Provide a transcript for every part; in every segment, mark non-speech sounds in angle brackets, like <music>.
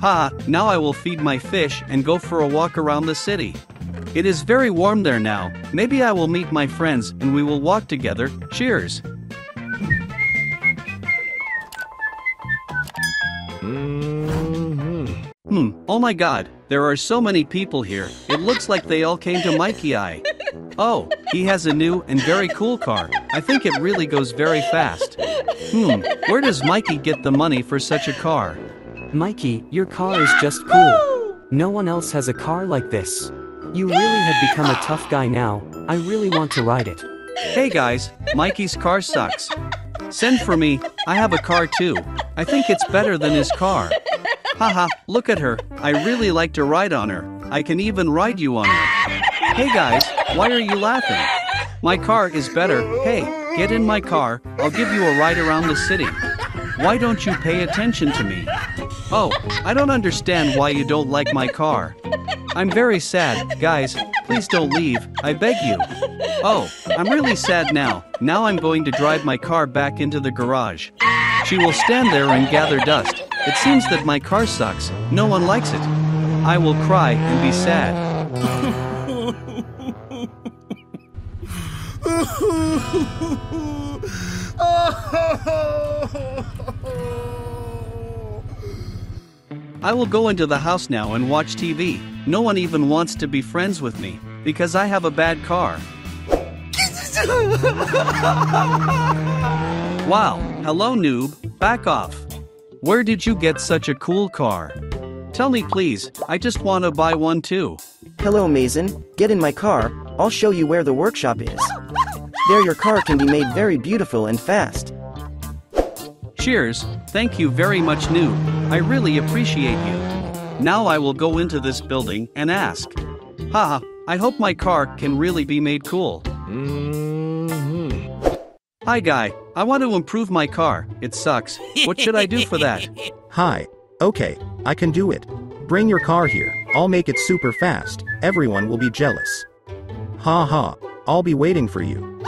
Ha, now I will feed my fish and go for a walk around the city. It is very warm there now. Maybe I will meet my friends and we will walk together. Cheers. Hmm, oh my god, there are so many people here. It looks like they all came to Mikey Eye. Oh, he has a new and very cool car. I think it really goes very fast. Hmm, where does Mikey get the money for such a car? Mikey, your car is just cool. No one else has a car like this. You really have become a tough guy now. I really want to ride it. Hey guys, Mikey's car sucks. Send for me, I have a car too. I think it's better than his car. Haha, look at her. I really like to ride on her. I can even ride you on her. Hey guys, why are you laughing? My car is better. Hey, get in my car. I'll give you a ride around the city. Why don't you pay attention to me? Oh, I don't understand why you don't like my car. I'm very sad, guys. Please don't leave, I beg you. Oh, I'm really sad now. Now I'm going to drive my car back into the garage. She will stand there and gather dust. It seems that my car sucks. No one likes it. I will cry and be sad. <laughs> I will go into the house now and watch TV. No one even wants to be friends with me because I have a bad car. <laughs> wow, hello noob, back off. Where did you get such a cool car? Tell me please, I just want to buy one too. Hello, Maizen. Get in my car. I'll show you where the workshop is. There, your car can be made very beautiful and fast. Cheers, thank you very much, noob. I really appreciate you. Now I will go into this building and ask. Haha, I hope my car can really be made cool. Hmm. Hi, guy. I want to improve my car. It sucks. What should I do for that? <laughs> Hi. Okay, I can do it. Bring your car here. I'll make it super fast. Everyone will be jealous. Ha ha. I'll be waiting for you.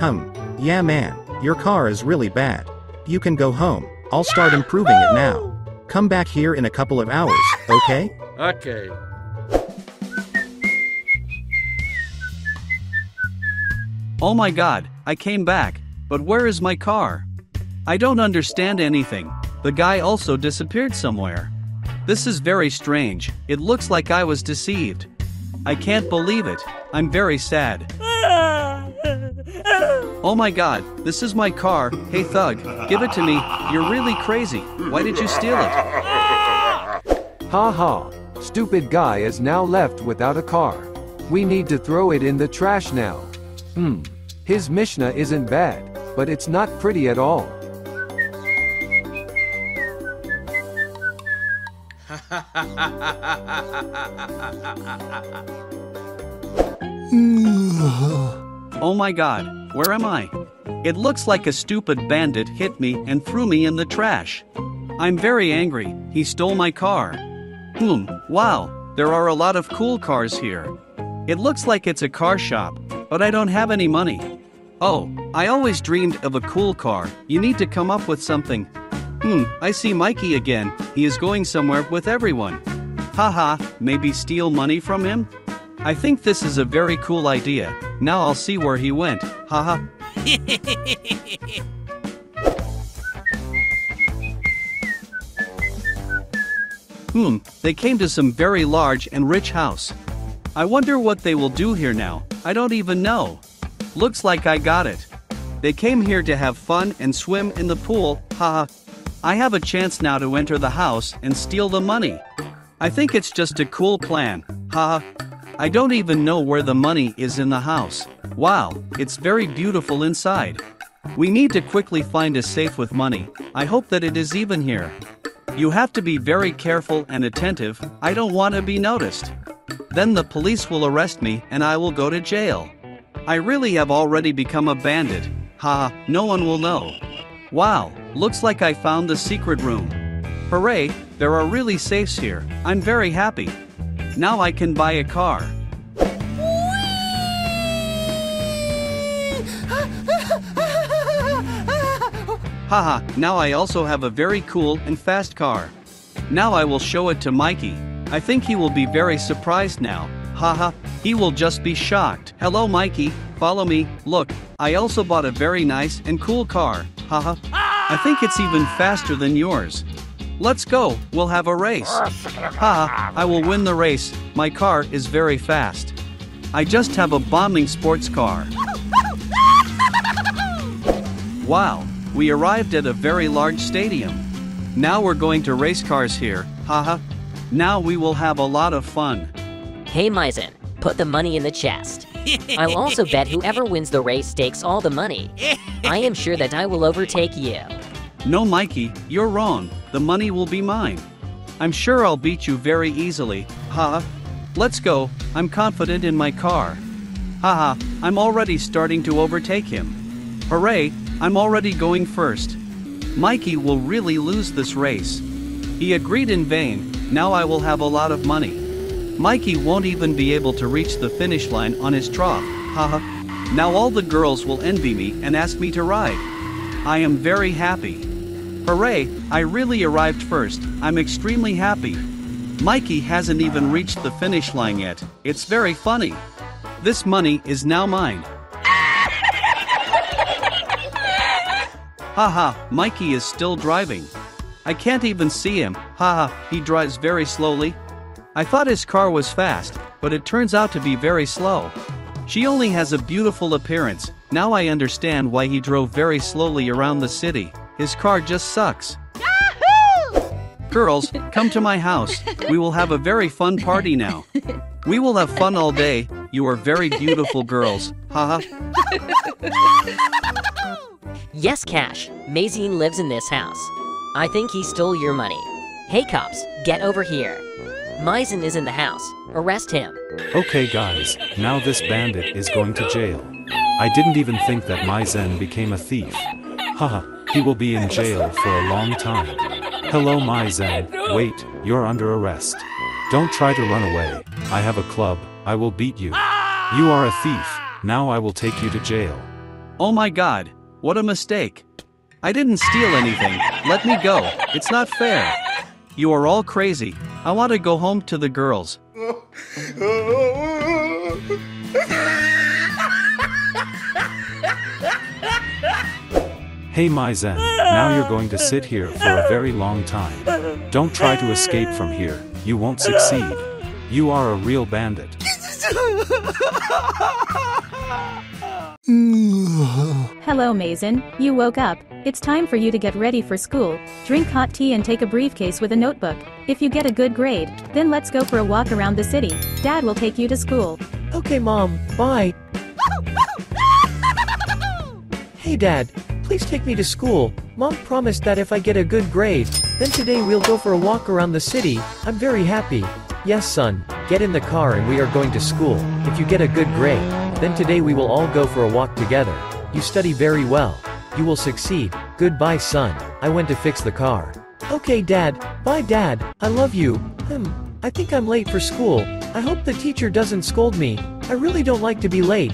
Hum. Yeah, man. Your car is really bad. You can go home. I'll start improving it now. Come back here in a couple of hours, okay? Okay. Oh my god, I came back, but where is my car? I don't understand anything. The guy also disappeared somewhere. This is very strange, it looks like I was deceived. I can't believe it, I'm very sad. <laughs> Oh my god, this is my car. Hey thug, give it to me. You're really crazy. Why did you steal it? Ha ha. Stupid guy is now left without a car. We need to throw it in the trash now. Hmm. His Mishnah isn't bad, but it's not pretty at all. <laughs> Oh my god, where am I? It looks like a stupid bandit hit me and threw me in the trash. I'm very angry, he stole my car. Hmm, wow, there are a lot of cool cars here. It looks like it's a car shop, but I don't have any money. Oh, I always dreamed of a cool car, you need to come up with something. Hmm, I see Mikey again, he is going somewhere with everyone. Haha, maybe steal money from him? I think this is a very cool idea. Now I'll see where he went. Haha. <laughs> hmm, they came to some very large and rich house. I wonder what they will do here now. I don't even know. Looks like I got it. They came here to have fun and swim in the pool. Haha. I have a chance now to enter the house and steal the money. I think it's just a cool plan. Haha. I don't even know where the money is in the house. Wow, it's very beautiful inside. We need to quickly find a safe with money. I hope that it is even here. You have to be very careful and attentive. I don't want to be noticed. Then the police will arrest me and I will go to jail. I really have already become a bandit. Ha, no one will know. Wow, looks like I found the secret room. Hooray, there are really safes here. I'm very happy. Now I can buy a car. Haha, now I also have a very cool and fast car. Now I will show it to Mikey. I think he will be very surprised now. Haha, he will just be shocked. Hello Mikey, follow me. Look, I also bought a very nice and cool car. Haha. Ah! I think it's even faster than yours. Let's go, we'll have a race. Ha, I will win the race. My car is very fast. I just have a bombing sports car. Wow, we arrived at a very large stadium. Now we're going to race cars here, haha. Now we will have a lot of fun. Hey Maizen, put the money in the chest. <laughs> I'll also bet whoever wins the race takes all the money. I am sure that I will overtake you. No, Mikey, you're wrong. The money will be mine. I'm sure I'll beat you very easily, haha. Let's go, I'm confident in my car. Haha, I'm already starting to overtake him. Hooray, I'm already going first. Mikey will really lose this race. He agreed in vain, now I will have a lot of money. Mikey won't even be able to reach the finish line on his trough, haha. Now all the girls will envy me and ask me to ride. I am very happy. Hooray, I really arrived first, I'm extremely happy. Mikey hasn't even reached the finish line yet, it's very funny. This money is now mine. Haha, Mikey is still driving. I can't even see him, haha, he drives very slowly. I thought his car was fast, but it turns out to be very slow. She only has a beautiful appearance, now I understand why he drove very slowly around the city. His car just sucks. Girls, come to my house. We will have a very fun party now. <laughs> We will have fun all day. You are very beautiful girls. Haha. Yes, Cash, Maizen lives in this house. I think he stole your money. Hey cops, get over here. Maizen is in the house. Arrest him. Okay guys, now this bandit is going to jail. I didn't even think that Maizen became a thief. Haha, he will be in jail for a long time. Hello Maizen, wait, you're under arrest. Don't try to run away. I have a club, I will beat you. You are a thief, now I will take you to jail. Oh my god, what a mistake. I didn't steal anything, let me go, it's not fair. You are all crazy, I want to go home to the girls. <laughs> Hey Maizen, now you're going to sit here for a very long time. Don't try to escape from here, you won't succeed. You are a real bandit. Hello, Maizen. You woke up. It's time for you to get ready for school. Drink hot tea and take a briefcase with a notebook. If you get a good grade, then let's go for a walk around the city. Dad will take you to school. Okay, Mom, bye. <laughs> Hey, Dad, please take me to school. Mom promised that if I get a good grade, then today we'll go for a walk around the city. I'm very happy. Yes, son, get in the car and we are going to school. If you get a good grade, then today we will all go for a walk together. You study very well. You will succeed. Goodbye, son. I went to fix the car. Okay, Dad. Bye, Dad. I love you. Hmm. I think I'm late for school. I hope the teacher doesn't scold me. I really don't like to be late.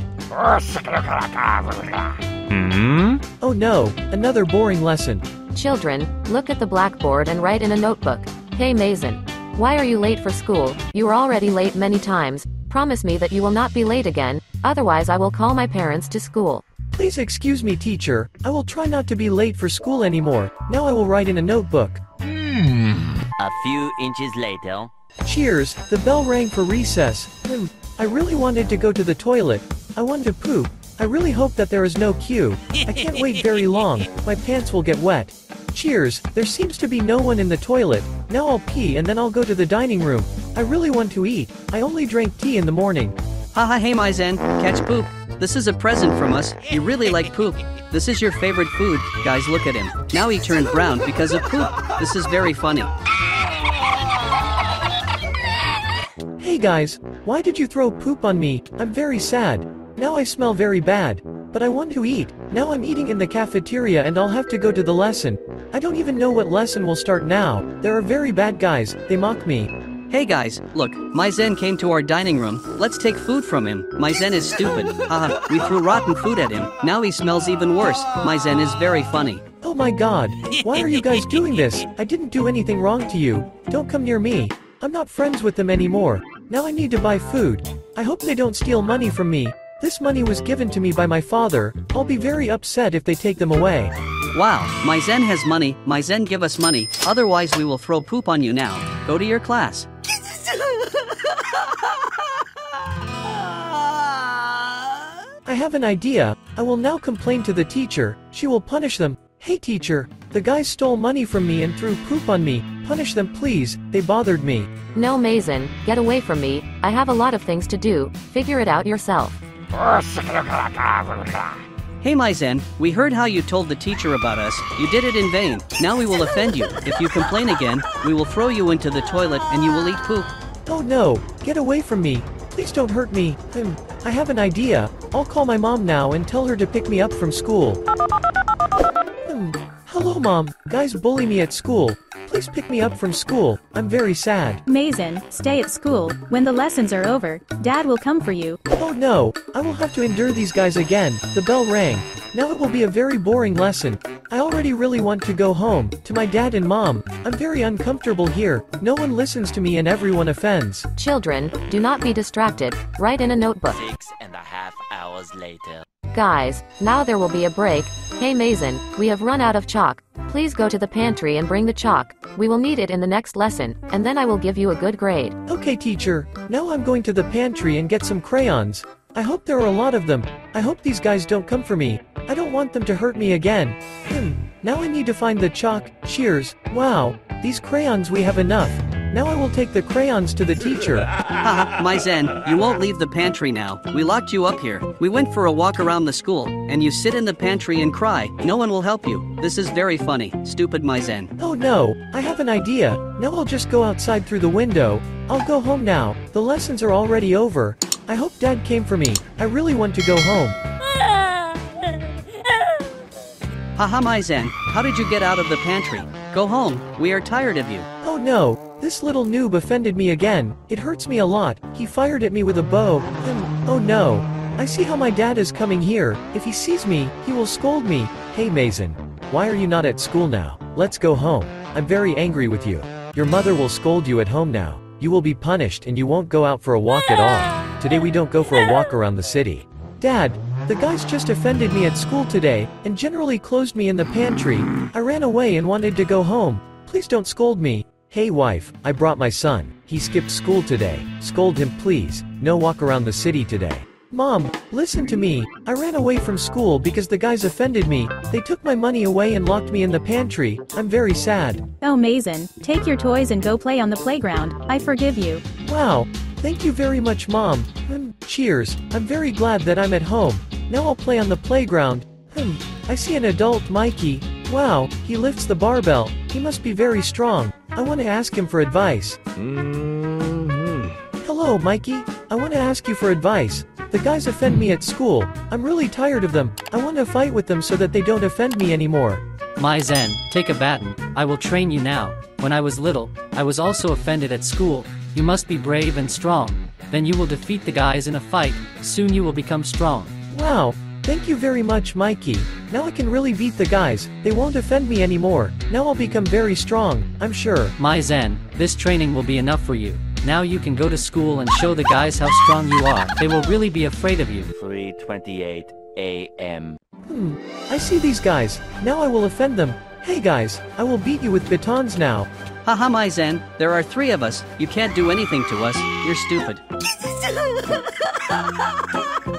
Hmm? Oh no, another boring lesson. Children, look at the blackboard and write in a notebook. Hey Maizen. Why are you late for school? You are already late many times. Promise me that you will not be late again, otherwise I will call my parents to school. Please excuse me, teacher. I will try not to be late for school anymore. Now I will write in a notebook. A few inches later. Cheers, the bell rang for recess. Hmm, I really wanted to go to the toilet. I want to poop. I really hope that there is no queue. I can't wait very long. <laughs> My pants will get wet. Cheers, there seems to be no one in the toilet. Now I'll pee and then I'll go to the dining room. I really want to eat. I only drank tea in the morning. Haha, hey Maizen, catch poop. This is a present from us. You really like poop. This is your favorite food. Guys, look at him. Now he turned brown because of poop. This is very funny. Hey guys, why did you throw poop on me? I'm very sad. Now I smell very bad. But I want to eat. Now I'm eating in the cafeteria and I'll have to go to the lesson. I don't even know what lesson will start now. There are very bad guys, they mock me. Hey guys, look, Maizen came to our dining room. Let's take food from him. Maizen is stupid. <laughs> Haha, we threw rotten food at him. Now he smells even worse. Maizen is very funny. Oh my god, why are you guys <laughs> doing this? I didn't do anything wrong to you. Don't come near me. I'm not friends with them anymore. Now I need to buy food. I hope they don't steal money from me. This money was given to me by my father. I'll be very upset if they take them away. Wow, Maizen has money. Maizen give us money. Otherwise we will throw poop on you now. Go to your class. I have an idea. I will now complain to the teacher. She will punish them. Hey teacher, the guys stole money from me and threw poop on me. Punish them please, they bothered me. No, Maizen, get away from me. I have a lot of things to do. Figure it out yourself. Hey Maizen, we heard how you told the teacher about us. You did it in vain. Now we will offend you. If you complain again, we will throw you into the toilet and you will eat poop. Oh no, get away from me. Please don't hurt me. Hmm, I have an idea. I'll call my mom now and tell her to pick me up from school. Hmm, hello mom. Guys bully me at school. Please pick me up from school. I'm very sad. Maizen, stay at school. When the lessons are over, Dad will come for you. Oh no, I will have to endure these guys again. The bell rang. Now it will be a very boring lesson. I already really want to go home, to my dad and mom. I'm very uncomfortable here. No one listens to me and everyone offends. Children, do not be distracted. Write in a notebook. Six and a half hours later. Guys, now there will be a break. Hey Maizen, we have run out of chalk. Please go to the pantry and bring the chalk. We will need it in the next lesson, and then I will give you a good grade. Okay teacher, now I'm going to the pantry and get some crayons. I hope there are a lot of them. I hope these guys don't come for me. I don't want them to hurt me again. Hmm, now I need to find the chalk. Cheers. Wow, these crayons we have enough. Now I will take the crayons to the teacher. Haha, <laughs> my Zen, you won't leave the pantry now. We locked you up here. We went for a walk around the school, and you sit in the pantry and cry. No one will help you. This is very funny. Stupid Maizen. Oh no, I have an idea. Now I'll just go outside through the window. I'll go home now. The lessons are already over. I hope dad came for me. I really want to go home. <laughs> Haha, Maizen, how did you get out of the pantry? Go home. We are tired of you. Oh no, this little noob offended me again. It hurts me a lot. He fired at me with a bow. Oh no. I see how my dad is coming here. If he sees me, he will scold me. Hey Maizen. Why are you not at school now? Let's go home. I'm very angry with you. Your mother will scold you at home now. You will be punished and you won't go out for a walk at all. Today we don't go for a walk around the city. Dad, the guys just offended me at school today, and generally closed me in the pantry. I ran away and wanted to go home. Please don't scold me. Hey wife, I brought my son. He skipped school today. Scold him please. No walk around the city today. Mom, listen to me. I ran away from school because the guys offended me. They took my money away and locked me in the pantry. I'm very sad. Oh Maizen, take your toys and go play on the playground. I forgive you. Wow. Thank you very much mom. Hmm, cheers. I'm very glad that I'm at home. Now I'll play on the playground. Hmm, I see an adult Mikey. Wow, he lifts the barbell. He must be very strong. I want to ask him for advice. Hello, Mikey. I want to ask you for advice. The guys offend me at school. I'm really tired of them. I want to fight with them so that they don't offend me anymore. Maizen, take a baton. I will train you now. When I was little, I was also offended at school. You must be brave and strong. Then you will defeat the guys in a fight. Soon you will become strong. Wow, thank you very much, Mikey. Now I can really beat the guys. They won't offend me anymore. Now I'll become very strong, I'm sure. Maizen, this training will be enough for you. Now you can go to school and show the guys how strong you are. They will really be afraid of you. 3:28 a.m. Hmm, I see these guys. Now I will offend them. Hey guys, I will beat you with batons now. Haha, Maizen, there are three of us. You can't do anything to us. You're stupid. <laughs>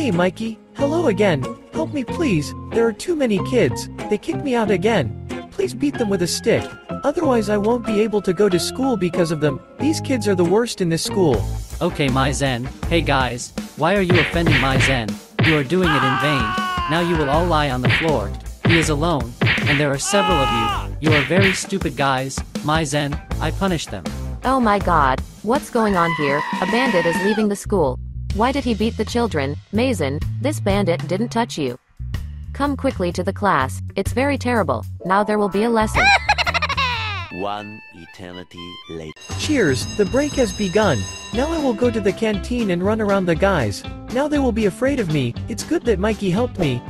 Hey Mikey, hello again. Help me please, there are too many kids. They kicked me out again. Please beat them with a stick. Otherwise I won't be able to go to school because of them. These kids are the worst in this school. Okay, Maizen. Hey guys, why are you offending Maizen? You are doing it in vain. Now you will all lie on the floor. He is alone, and there are several of you. You are very stupid guys. Maizen, I punish them. Oh my god, what's going on here? A bandit is leaving the school. Why did he beat the children? Maizen, this bandit didn't touch you. Come quickly to the class. It's very terrible. Now there will be a lesson. <laughs> One eternity later. Cheers, the break has begun. Now I will go to the canteen and run around the guys. Now they will be afraid of me. It's good that Mikey helped me.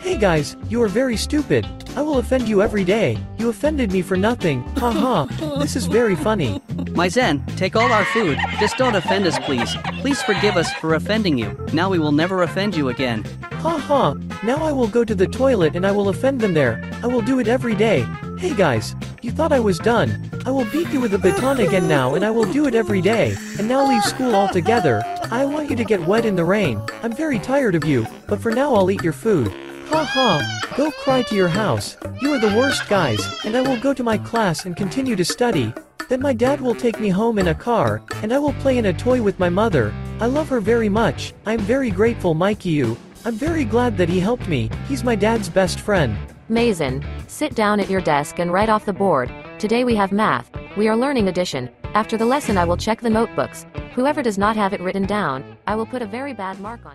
Hey guys, you are very stupid. I will offend you every day. You offended me for nothing. Haha, this is very funny. Maizen, take all our food. Just don't offend us, please. Please forgive us for offending you. Now we will never offend you again. Ha ha, now I will go to the toilet and I will offend them there. I will do it every day. Hey guys, you thought I was done. I will beat you with a baton again now and I will do it every day. And now leave school altogether. I want you to get wet in the rain. I'm very tired of you, but for now I'll eat your food. Ha ha, go cry to your house. You are the worst guys, and I will go to my class and continue to study. Then my dad will take me home in a car, and I will play in a toy with my mother. I love her very much. I am very grateful Mikey you. I'm very glad that he helped me. He's my dad's best friend. Maizen, sit down at your desk and write off the board. Today we have math. We are learning addition. After the lesson I will check the notebooks. Whoever does not have it written down, I will put a very bad mark on.